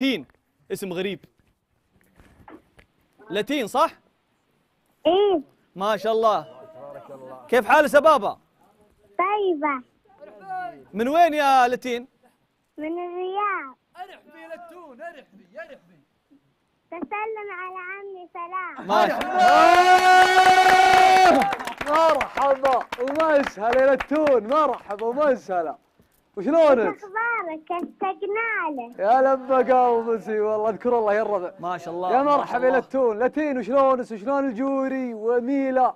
لاتين. اسم غريب. لاتين صح؟ إيه. ما شاء الله. كيف حال سبابة؟ طيبة. من وين يا لاتين؟ من الرياض. أرحبي للتون أرحبي أرحبي. تسلم على عمي سلام. ما شاء الله. مرحبا ومسهلا يا لتون مرحبا ومسهلا وشلونك؟ اشتقنا لك يا لما قومسي والله اذكر الله يا الربع. ما شاء الله يا ما مرحبا يا. لتون لتين وشلونس وشلون الجوري؟ وميلا.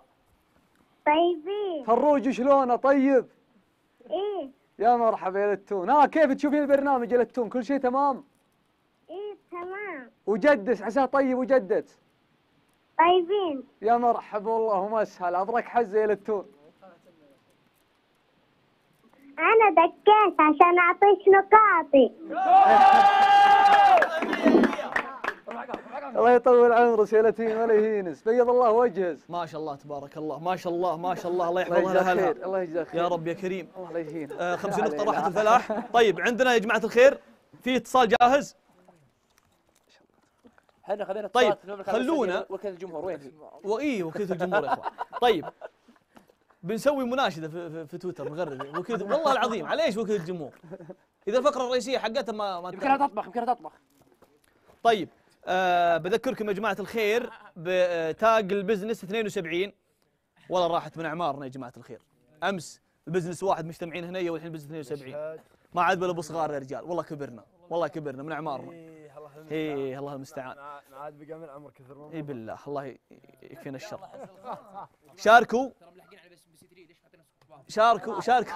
طيبين. فروج وشلونه طيب. إيه. يا مرحبا يا لتون. ها كيف تشوفين البرنامج يا لتون؟ كل شيء تمام؟ إيه تمام. وجدس عساه طيب وجدت طيبين. يا مرحبا والله ومسهلا أبرك حزة يا لتون. أنا دكيت عشان أعطيك نقاطي. الله يطول عمرك يا لتين ولا يهينس. بيض الله وجهك. ما شاء الله تبارك الله. ما شاء الله ما شاء الله. الله الله يحفظها يجزاك خير لها الله يجزاك خير. يا رب يا كريم. الله يهين. آه 50 نقطة راحت الفلاح. طيب عندنا يا جماعة الخير في اتصال جاهز؟ إحنا خلينا طيب، خلونا- وكالة الجمهور وين؟ هي؟ واي وكيلة الجمهور يا إخوان. طيب بنسوي مناشدة في, في, في تويتر نغرد وكيلة والله العظيم على إيش وكيلة الجمهور إذا الفقرة الرئيسية حقتها ما ما يمكنها تطبخ يمكنها تطبخ. طيب آه بذكركم يا جماعة الخير ب tag ال business 72 والله راحت من أعمارنا يا جماعة الخير. أمس ال business واحد مجتمعين هنا والحين ال business 72 ما عاد بلا أبو صغار يا رجال. والله كبرنا والله كبرنا من أعمارنا. إيه الله المستعان. ما عاد بقى من عمر كثر إي بالله الله ي- يكفينا الشر. شاركوا. شاركوا شاركوا